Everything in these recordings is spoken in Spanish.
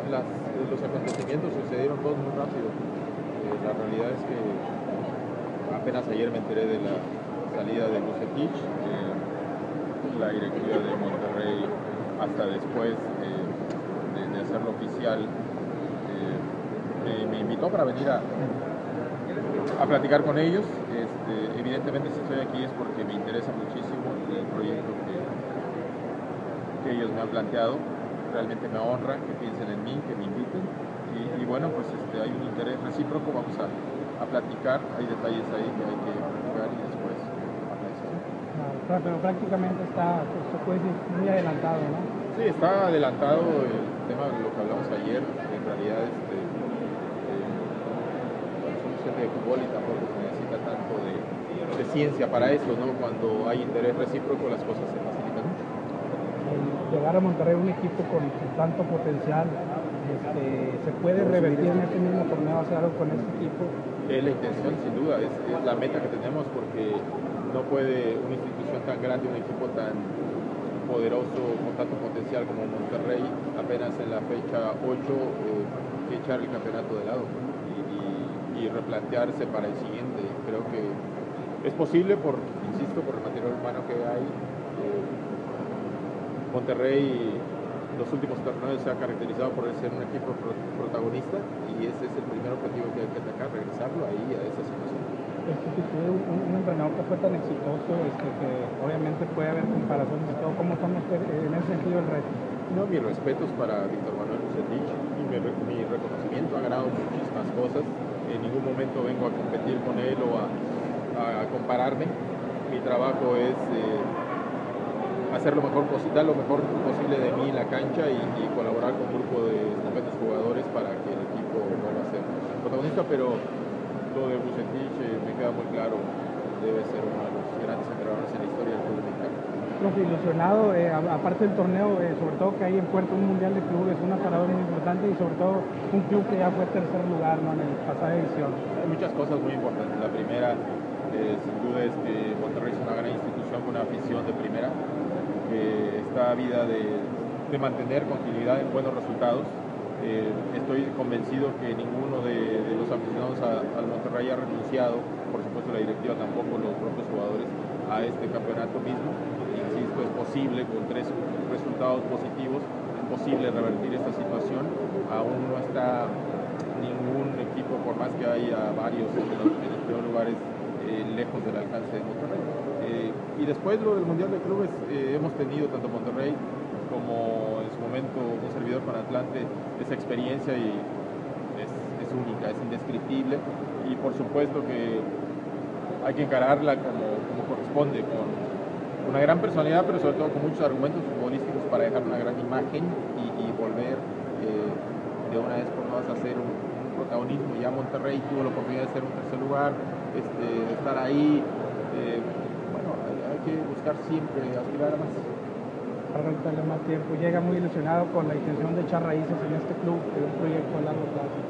los acontecimientos sucedieron todos muy rápido. Eh, la realidad es que apenas ayer me enteré de la salida de Bucetich, eh, la directiva de Monterrey hasta después de, de, hacerlo oficial me invitó para venir a, a platicar con ellos. Este, evidentemente si estoy aquí es porque me interesa muchísimo el proyecto que ellos me han planteado. Realmente me honra que piensen en mí, que me inviten. Y, bueno, pues este, hay un interés recíproco, vamos a, a, platicar, hay detalles ahí que hay que platicar y después Claro, pero prácticamente está, pues, se puede decir, muy adelantado, ¿no? Sí, está adelantado el tema de lo que hablamos ayer. En realidad, este, de fútbol y tampoco se necesita tanto de, de, ciencia para eso, ¿no? Cuando hay interés recíproco las cosas se facilitan mucho. Llegar a Monterrey un equipo con tanto potencial, este, ¿se puede revertir en este mismo torneo hacer algo con este equipo? Es la intención, sin duda, es, es la meta que tenemos porque no puede una institución tan grande, un equipo tan poderoso, con tanto potencial como Monterrey, apenas en la fecha 8, eh, echar el campeonato de lado y replantearse para el siguiente. Creo que es posible, por, insisto, por el material humano que hay. Eh, Monterrey los últimos torneos se ha caracterizado por ser un equipo protagonista y ese es el primer objetivo que hay que atacar, regresarlo ahí a esa situación. un, un, entrenador que fue tan exitoso, este, que obviamente puede haber comparaciones y todo, ¿cómo estamos en ese sentido el reto? No, mis respetos para Víctor Manuel Bucetich y mi, mi reconocimiento, ha ganado muchísimas cosas, en ningún momento vengo a competir con él o a, compararme. Mi trabajo es eh, hacer lo mejor posible, dar lo mejor posible de mí en la cancha y, colaborar con un grupo de estupendos jugadores para que el equipo vuelva a ser protagonista, pero lo de Bucetich eh, me queda muy claro, debe ser uno de los grandes entrenadores en la historia del fútbol mexicano. Profe, ilusionado, eh, aparte del torneo, eh, sobre todo que hay en puerto un mundial de clubes, una parada muy importante y sobre todo un club que ya fue tercer lugar ¿no? en el pasada edición. Hay muchas cosas muy importantes. La primera, sin duda, es que Monterrey es una gran institución con una afición de primera, que está a vida de, mantener continuidad en buenos resultados. estoy convencido que ninguno de, los aficionados al Monterrey ha renunciado, por supuesto la directiva tampoco, los propios jugadores, a este campeonato mismo es posible con tres resultados positivos, es posible revertir esta situación. Aún no está ningún equipo, por más que haya varios en los, primeros lugares, eh, lejos del alcance de Monterrey. Eh, y después lo del Mundial de Clubes, eh, hemos tenido tanto Monterrey como en su momento un servidor con Atlante esa experiencia y es, única, es indescriptible y por supuesto que hay que encararla como, corresponde, con, una gran personalidad, pero sobre todo con muchos argumentos futbolísticos para dejar una gran imagen y, volver eh, de una vez por todas a hacer un, protagonismo. Ya Monterrey tuvo la oportunidad de ser un tercer lugar, este, estar ahí. Eh, bueno, hay, que buscar siempre aspirar a más. Para darle más tiempo, llega muy ilusionado con la intención de echar raíces en este club, que es un proyecto a largo plazo.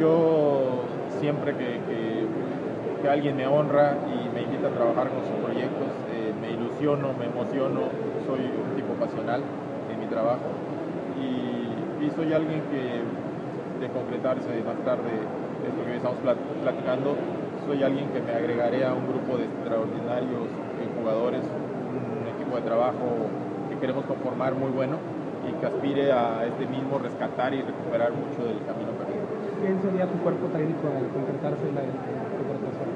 Yo siempre que, que, que alguien me honra y me invita a trabajar con sus proyectos, me ilusiono, me emociono, soy un tipo pasional en mi trabajo y, soy alguien que de concretarse más tarde esto que estamos platicando, soy alguien que me agregaré a un grupo de extraordinarios jugadores, un equipo de trabajo que queremos conformar muy bueno y que aspire a este mismo rescatar y recuperar mucho del camino perdido. ¿Quién sería tu cuerpo técnico al concretarse la contratación?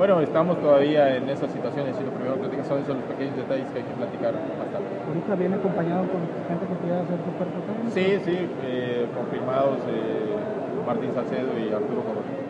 Bueno, estamos todavía en esas situaciones y lo primero que platicas son esos los pequeños detalles que hay que platicar más tarde. ¿Ahorita viene acompañado con gente que quiera hacer tu cuerpo técnico? Sí, sí, eh, confirmados eh, Martín Salcedo y Arturo Corona.